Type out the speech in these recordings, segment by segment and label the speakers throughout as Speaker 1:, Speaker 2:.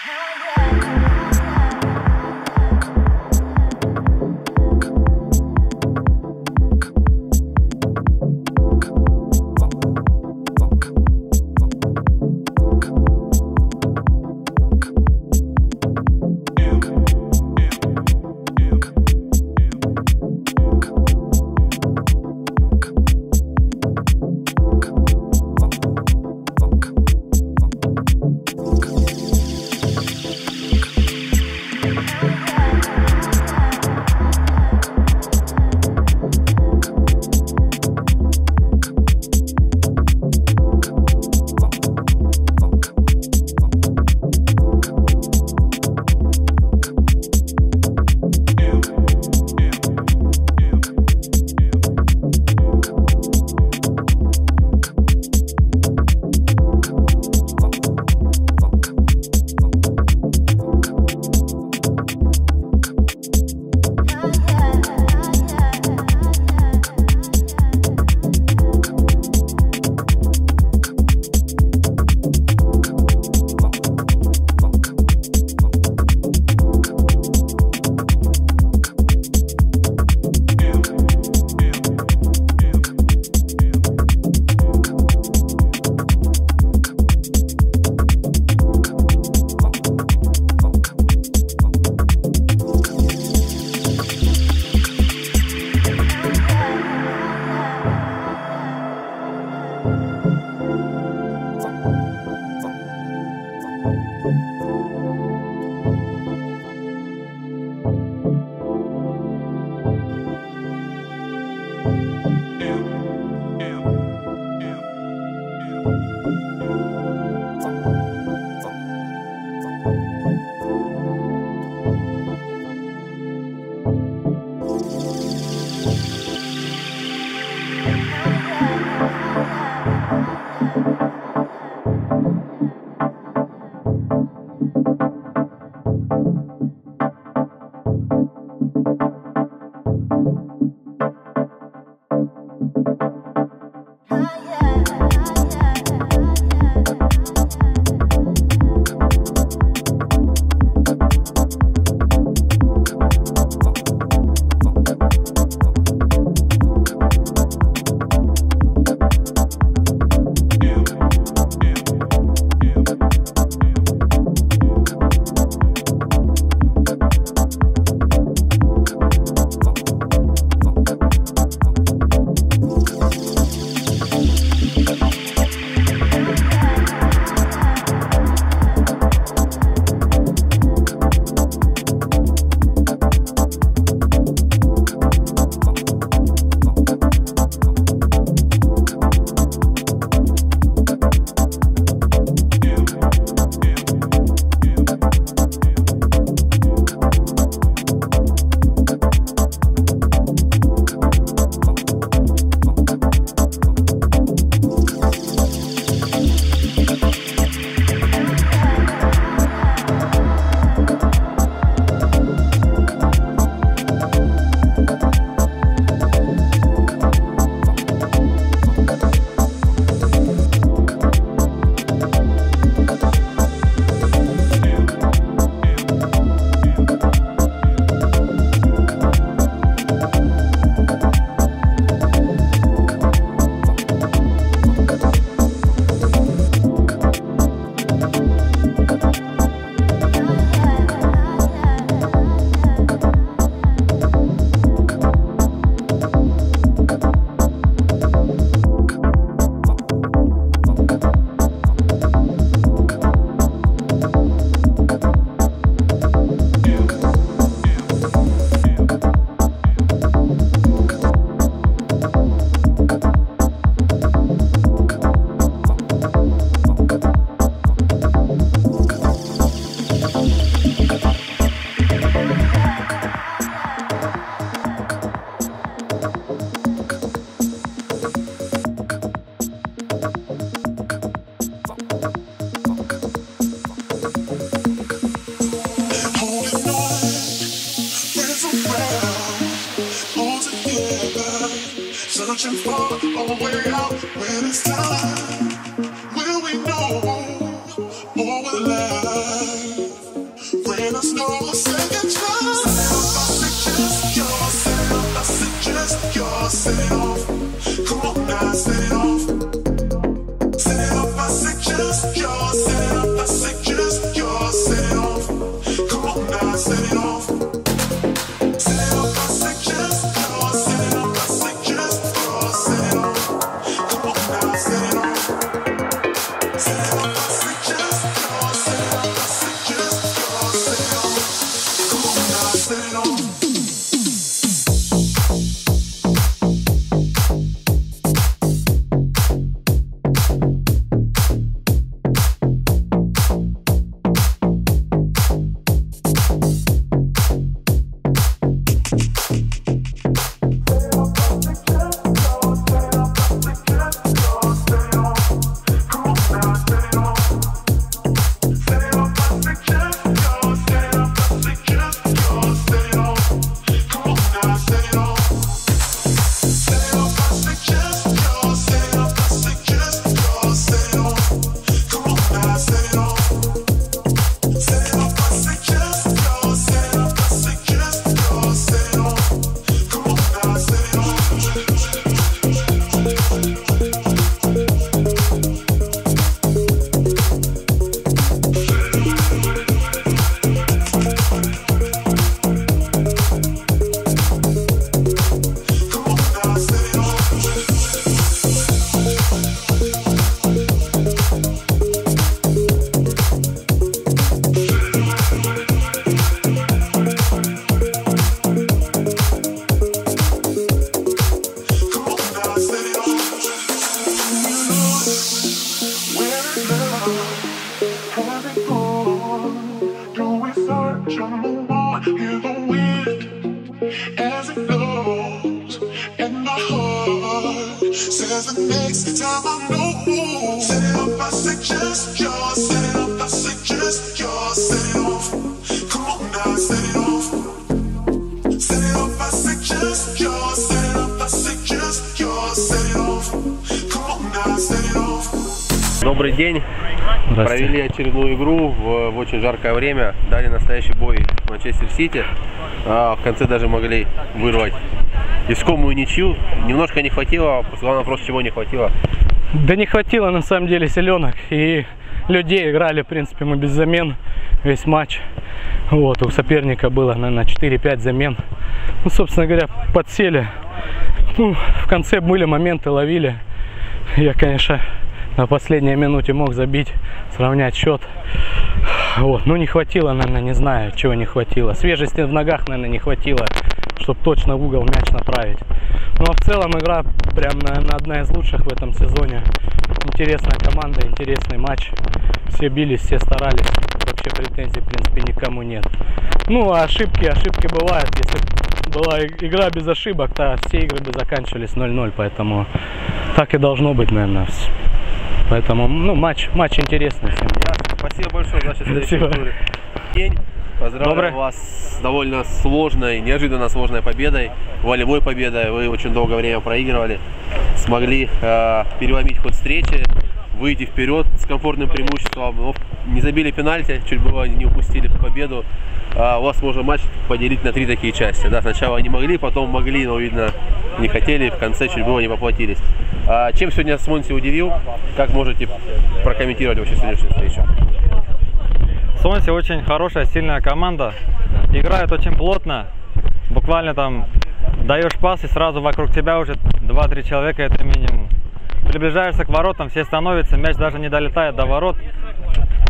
Speaker 1: Hell yeah. where
Speaker 2: Добрый день. Провели очередную игру в, в очень жаркое время. Дали настоящий бой Манчестер Сити. А, в конце даже могли вырвать искомую ничью. Немножко не хватило. Главный вопрос, чего не хватило.
Speaker 3: Да не хватило на самом деле селенок и людей играли, в принципе, мы без замен весь матч. Вот, у соперника было, наверное, 4-5 замен. Ну, собственно говоря, подсели. Ну, в конце были моменты, ловили. Я, конечно, на последней минуте мог забить, сравнять счет. Вот, ну не хватило, наверное, не знаю, чего не хватило. Свежести в ногах, наверное, не хватило, чтобы точно в угол мяч направить. Ну а в целом игра прям, наверное, одна из лучших в этом сезоне. Интересная команда, интересный матч. Все бились, все старались. Вообще претензий, в принципе, никому нет. Ну, а ошибки, ошибки бывают. Если была игра без ошибок, то все игры бы заканчивались 0-0, поэтому так и должно быть, наверное. Поэтому, ну, матч, матч интересный всем.
Speaker 2: Ясно. Спасибо большое. Значит,
Speaker 3: Спасибо.
Speaker 2: туре. День. Поздравляю
Speaker 3: Добрый.
Speaker 2: вас с довольно сложной, неожиданно сложной победой, волевой победой. Вы очень долгое время проигрывали, смогли э, переломить ход встречи, выйти вперед с комфортным преимуществом. Но не забили пенальти, чуть было не упустили победу. А у вас можно матч поделить на три такие части. Да, сначала не могли, потом могли, но видно не хотели, в конце чуть было не поплатились. А чем сегодня Смонси удивил? Как можете прокомментировать вообще сегодняшнюю встречу?
Speaker 4: Сонси очень хорошая, сильная команда. Играет очень плотно. Буквально там даешь пас и сразу вокруг тебя уже 2-3 человека это минимум. Приближаешься к воротам, все становятся, мяч даже не долетает до ворот.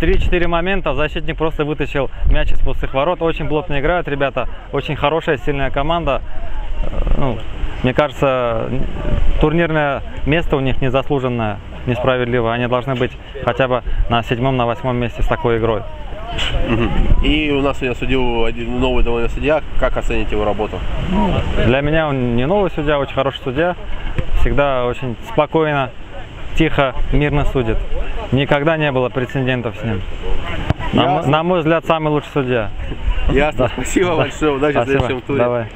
Speaker 4: 3-4 момента, защитник просто вытащил мяч из пустых ворот. Очень плотно играют ребята, очень хорошая, сильная команда. Э, Ну, мне кажется, турнирное место у них незаслуженное, несправедливо. Они должны быть хотя бы на седьмом, на восьмом месте с такой игрой.
Speaker 2: И у нас сегодня судил один новый довольно судья. Как оцените его работу?
Speaker 4: Для меня он не новый судья, очень хороший судья. Всегда очень спокойно, тихо, мирно судит. Никогда не было прецедентов с ним. На, на мой взгляд, самый лучший судья.
Speaker 2: Ясно. Спасибо большое. Удачи в следующем туре.
Speaker 4: Давай.